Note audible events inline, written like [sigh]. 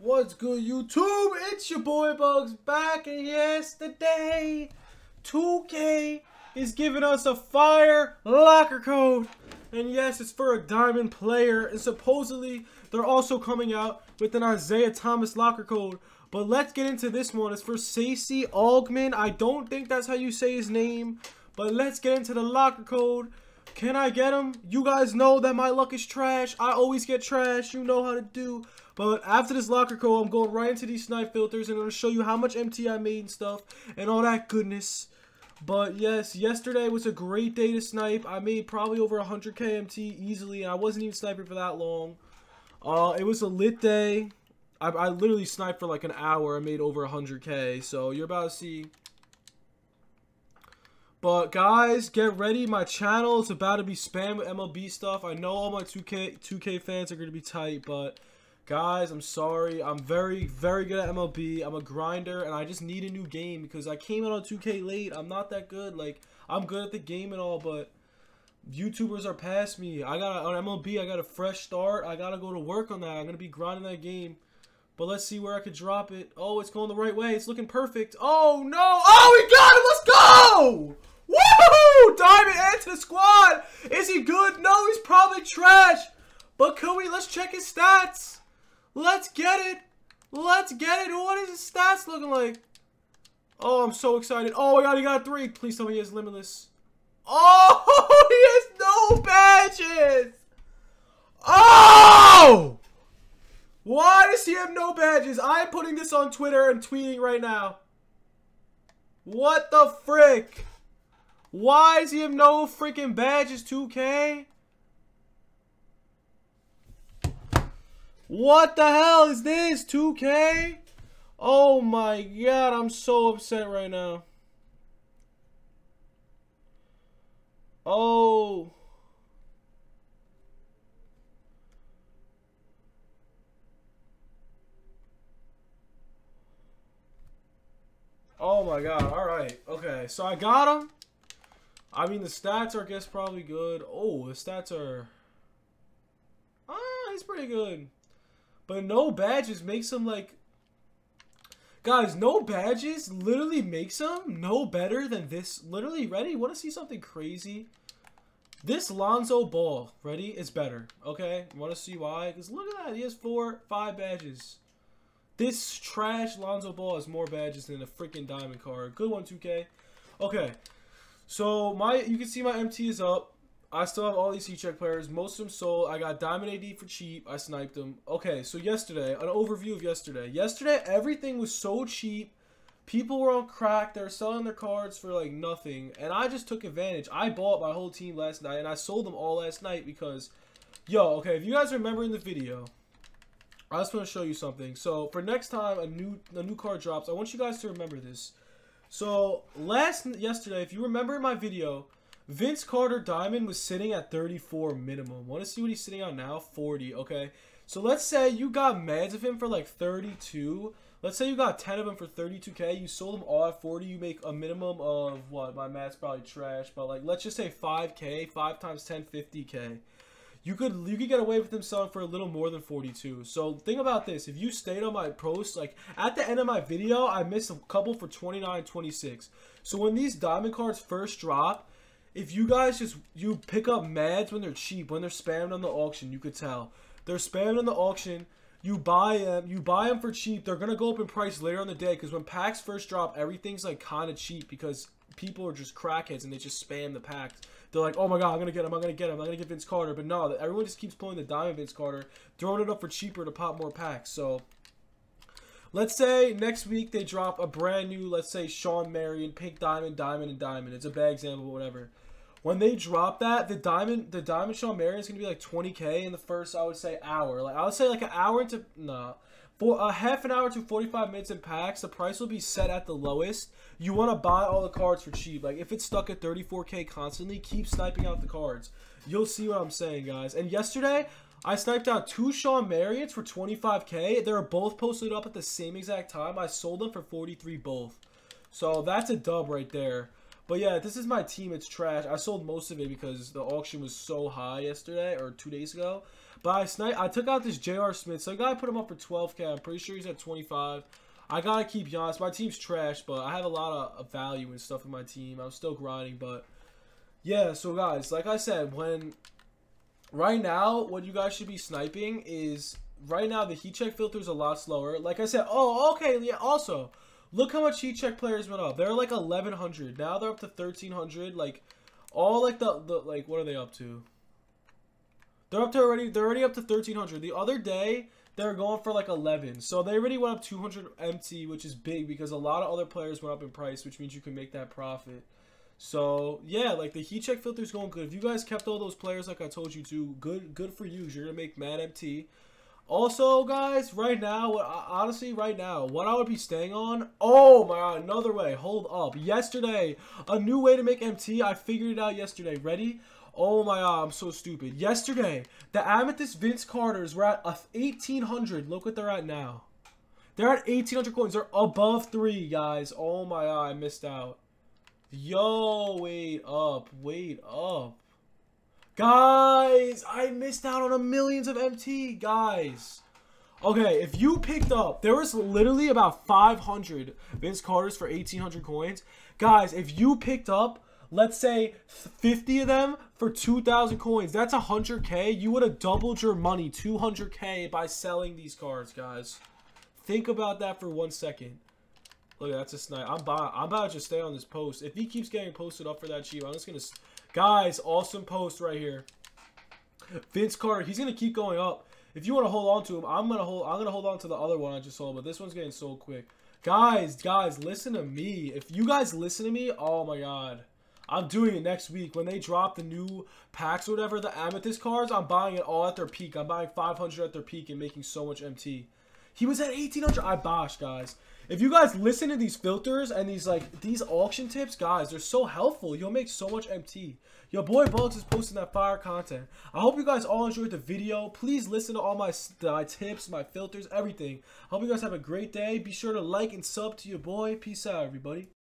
What's good, YouTube? It's your boy Bugz back, and yesterday, 2K is giving us a fire locker code. And yes, it's for a diamond player, and supposedly they're also coming out with an Isaiah Thomas locker code. But let's get into this one. It's for Stacey Augmon. I don't think that's how you say his name, but let's get into the locker code. Can I get him? You guys know that my luck is trash. I always get trash. You know how to do. But after this locker code, I'm going right into these snipe filters and I'm going to show you how much MT I made and stuff and all that goodness. But yes, yesterday was a great day to snipe. I made probably over 100k MT easily. I wasn't even sniping for that long. Uh, it was a lit day. I, I literally sniped for like an hour. I made over 100k. So you're about to see but guys, get ready. My channel is about to be spammed with MLB stuff. I know all my 2K 2K fans are going to be tight, but guys, I'm sorry. I'm very, very good at MLB. I'm a grinder, and I just need a new game because I came out on 2K late. I'm not that good. Like, I'm good at the game and all, but YouTubers are past me. I got on MLB. I got a fresh start. I got to go to work on that. I'm to be grinding that game. But let's see where I could drop it. Oh, it's going the right way. It's looking perfect. Oh, no. Oh, we got it. Let's go. Woo! Diamond add to the squad. Is he good? No, he's probably trash. But we? Let's check his stats. Let's get it. Let's get it. What is his stats looking like? Oh, I'm so excited. Oh my god, he got three. Please tell me he has limitless. Oh, [laughs] he has no badges. Oh! Why does he have no badges? I'm putting this on Twitter and tweeting right now. What the frick? Why does he have no freaking badges, 2K? What the hell is this, 2K? Oh my god, I'm so upset right now. Oh. Oh my god, alright. Okay, so I got him. I mean, the stats are, I guess, probably good. Oh, the stats are... Ah, he's pretty good. But no badges makes him, like... Guys, no badges literally makes him no better than this. Literally, ready? Want to see something crazy? This Lonzo Ball, ready, is better. Okay? Want to see why? Because look at that. He has four, five badges. This trash Lonzo Ball has more badges than a freaking diamond card. Good one, 2K. Okay. So my you can see my MT is up. I still have all these heat check players. Most of them sold. I got Diamond AD for cheap. I sniped them. Okay, so yesterday, an overview of yesterday. Yesterday, everything was so cheap. People were on crack. They were selling their cards for like nothing. And I just took advantage. I bought my whole team last night. And I sold them all last night because, yo, okay, if you guys remember in the video, I just want to show you something. So for next time a new a new card drops, I want you guys to remember this. So last yesterday, if you remember my video, Vince Carter Diamond was sitting at 34 minimum. Want to see what he's sitting on now? 40. Okay. So let's say you got meds of him for like 32. Let's say you got 10 of them for 32k. You sold them all at 40. You make a minimum of what? My math's probably trash, but like let's just say 5k. 5 times 10, 50k you could you could get away with them selling for a little more than 42. So think about this. If you stayed on my post, like at the end of my video, I missed a couple for 29, 26. So when these diamond cards first drop, if you guys just you pick up mads when they're cheap, when they're spammed on the auction, you could tell. They're spammed on the auction. You buy them, you buy them for cheap. They're gonna go up in price later on the day because when packs first drop, everything's like kind of cheap because people are just crackheads and they just spam the packs. They're like, oh my god, I'm gonna get him, I'm gonna get him, I'm gonna get Vince Carter. But no, everyone just keeps pulling the diamond Vince Carter, throwing it up for cheaper to pop more packs. So let's say next week they drop a brand new, let's say Shawn Marion, pink diamond, diamond, and diamond. It's a bad example, whatever. When they drop that, the diamond, the diamond Shawn Marion is gonna be like 20k in the first, I would say, hour. Like I would say like an hour into nah. For a half an hour to 45 minutes in packs, the price will be set at the lowest. You want to buy all the cards for cheap. Like, if it's stuck at 34k constantly, keep sniping out the cards. You'll see what I'm saying, guys. And yesterday, I sniped out two Shawn Marions for 25k. They were both posted up at the same exact time. I sold them for 43 both. So, that's a dub right there. But yeah, this is my team. It's trash. I sold most of it because the auction was so high yesterday or two days ago. But I snipe, I took out this J.R. Smith. So I gotta put him up for 12k. I'm pretty sure he's at 25. I gotta keep Giannis. My team's trash, but I have a lot of value and stuff in my team. I'm still grinding, but yeah. So guys, like I said, when right now, what you guys should be sniping is right now the heat check filter is a lot slower. Like I said, oh okay, yeah. Also, look how much heat check players went up. They're like 1100 now. They're up to 1300. Like all like the the like what are they up to? They're up to already. They're already up to 1300. The other day they're going for like 11. So they already went up 200 MT, which is big because a lot of other players went up in price, which means you can make that profit. So yeah, like the heat check filter is going good. If you guys kept all those players like I told you to, good good for you. You're gonna make mad MT. Also, guys, right now, uh, honestly, right now, what I would be staying on, oh my god, another way, hold up. Yesterday, a new way to make MT, I figured it out yesterday. Ready? Oh my god, I'm so stupid. Yesterday, the Amethyst Vince Carters were at 1,800. Look what they're at now. They're at 1,800 coins. They're above 3, guys. Oh my god, I missed out. Yo, wait up. Wait up. Guys, I missed out on a millions of MT, guys. Okay, if you picked up, there was literally about 500 Vince Carters for 1,800 coins. Guys, if you picked up let's say 50 of them for 2,000 coins. That's 100k. You would have doubled your money, 200k, by selling these cards, guys. Think about that for one second. Look, that's a snipe. I'm, about, I'm about to just stay on this post. If he keeps getting posted up for that cheap, I'm just going to... Guys, awesome post right here. Vince Carter, he's going to keep going up. If you want to hold on to him, I'm going to hold I'm going to hold on to the other one I just sold, but this one's getting sold quick. Guys, guys, listen to me. If you guys listen to me, oh my god. I'm doing it next week. When they drop the new packs or whatever, the Amethyst cards, I'm buying it all at their peak. I'm buying 500 at their peak and making so much MT. He was at 1800. I bosh, guys. If you guys listen to these filters and these like these auction tips, guys, they're so helpful. You'll make so much MT. Your boy Bugz is posting that fire content. I hope you guys all enjoyed the video. Please listen to all my, my tips, my filters, everything. Hope you guys have a great day. Be sure to like and sub to your boy. Peace out, everybody.